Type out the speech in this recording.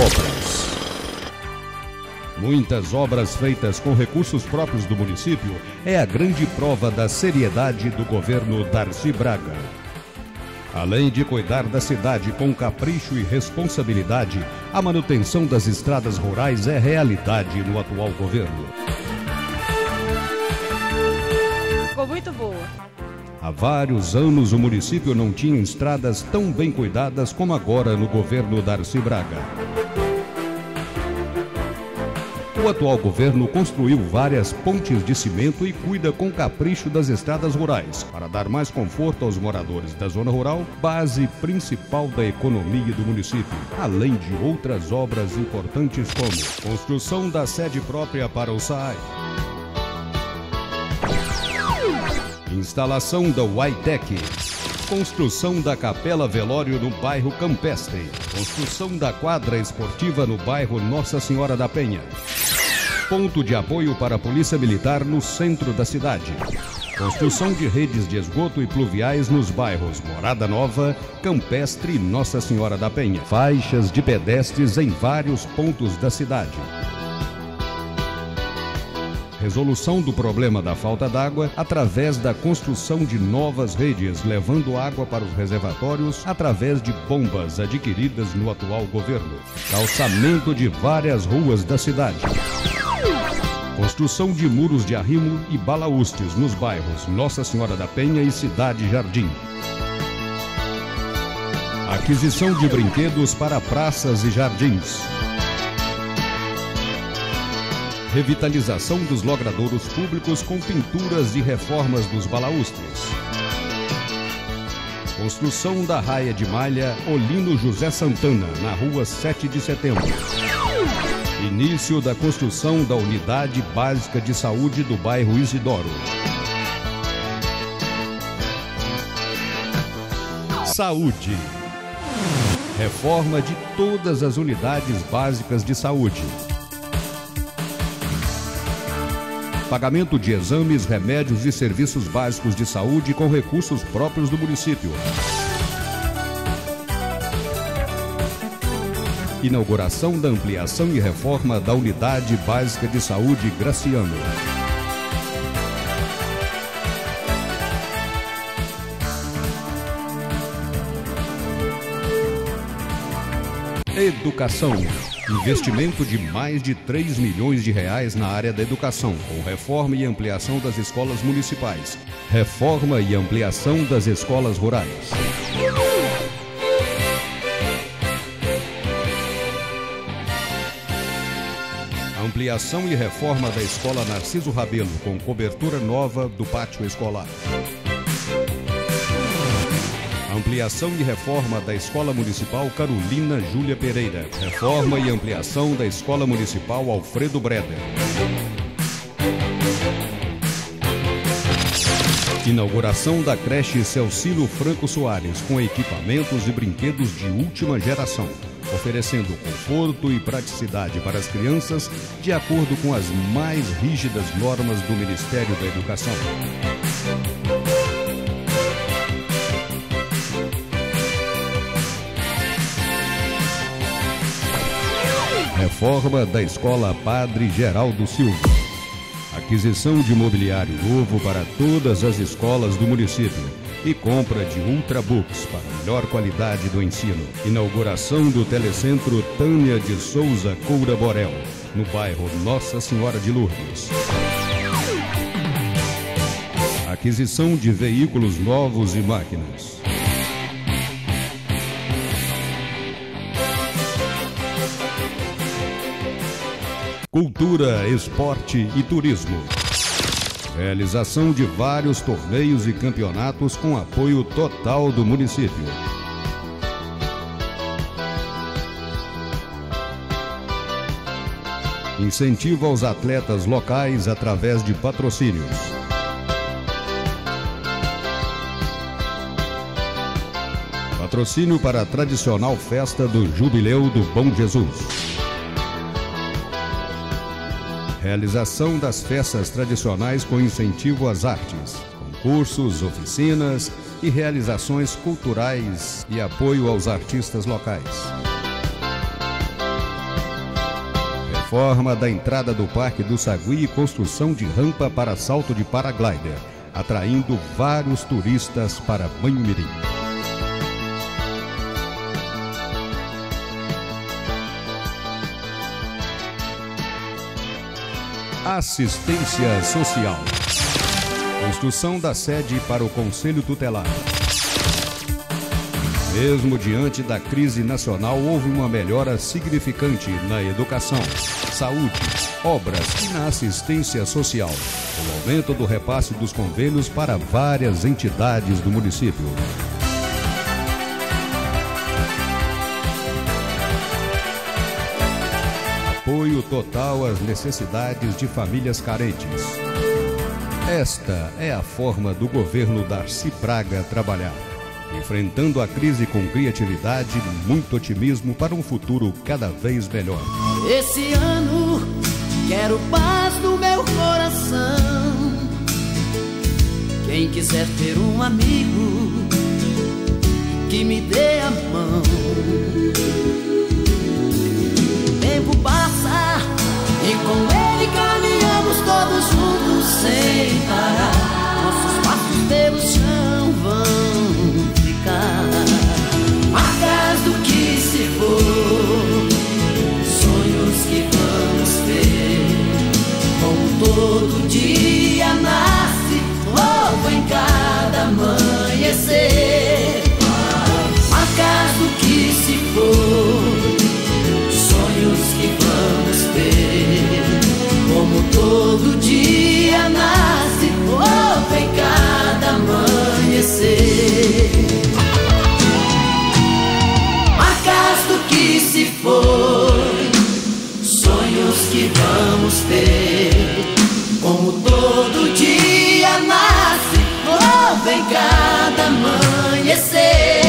Obras. Muitas obras feitas com recursos próprios do município é a grande prova da seriedade do governo Darcy Braga. Além de cuidar da cidade com capricho e responsabilidade, a manutenção das estradas rurais é realidade no atual governo. Ficou muito boa. Há vários anos o município não tinha estradas tão bem cuidadas como agora no governo Darcy Braga. O atual governo construiu várias pontes de cimento e cuida com capricho das estradas rurais, para dar mais conforto aos moradores da zona rural, base principal da economia do município, além de outras obras importantes como construção da sede própria para o SAI, instalação da YTEC, construção da Capela Velório no bairro Campestre, construção da quadra esportiva no bairro Nossa Senhora da Penha, ponto de apoio para a Polícia Militar no centro da cidade. Construção de redes de esgoto e pluviais nos bairros Morada Nova, Campestre e Nossa Senhora da Penha. Faixas de pedestres em vários pontos da cidade. Resolução do problema da falta d'água através da construção de novas redes, levando água para os reservatórios através de bombas adquiridas no atual governo. Calçamento de várias ruas da cidade. Construção de muros de arrimo e balaústes nos bairros Nossa Senhora da Penha e Cidade Jardim. Aquisição de brinquedos para praças e jardins. Revitalização dos logradouros públicos com pinturas e reformas dos balaústres. Construção da raia de malha Olino José Santana, na rua 7 de setembro. Início da construção da Unidade Básica de Saúde do bairro Isidoro. Saúde. Reforma de todas as unidades básicas de saúde. Pagamento de exames, remédios e serviços básicos de saúde com recursos próprios do município. Inauguração da ampliação e reforma da Unidade Básica de Saúde Graciano. Educação. Investimento de mais de 3 milhões de reais na área da educação, com reforma e ampliação das escolas municipais. Reforma e ampliação das escolas rurais. Ampliação e reforma da Escola Narciso Rabelo, com cobertura nova do pátio escolar. Ampliação e reforma da Escola Municipal Carolina Júlia Pereira. Reforma e ampliação da Escola Municipal Alfredo Breder. Inauguração da creche Celcilo Franco Soares, com equipamentos e brinquedos de última geração, oferecendo conforto e praticidade para as crianças de acordo com as mais rígidas normas do Ministério da Educação. Reforma da Escola Padre Geraldo Silva. Aquisição de mobiliário novo para todas as escolas do município e compra de Ultrabooks para melhor qualidade do ensino. Inauguração do Telecentro Tânia de Souza Coura Borel, no bairro Nossa Senhora de Lourdes. Aquisição de veículos novos e máquinas. Cultura, esporte e turismo. Realização de vários torneios e campeonatos com apoio total do município. Incentivo aos atletas locais através de patrocínios. Patrocínio para a tradicional festa do Jubileu do Bom Jesus. Realização das festas tradicionais com incentivo às artes, concursos, oficinas e realizações culturais e apoio aos artistas locais. Reforma da entrada do Parque do Sagui e construção de rampa para salto de paraglider, atraindo vários turistas para Banho-Mirim. Assistência Social. Construção da sede para o Conselho Tutelar. Mesmo diante da crise nacional, houve uma melhora significante na educação, saúde, obras e na assistência social, o aumento do repasse dos convênios para várias entidades do município. Apoio total às necessidades de famílias carentes. Esta é a forma do governo Darcy Braga trabalhar enfrentando a crise com criatividade e muito otimismo para um futuro cada vez melhor. Esse ano quero paz no meu coração. Quem quiser ter um amigo que me dê a mão. Sem parar. Cada amanhecer.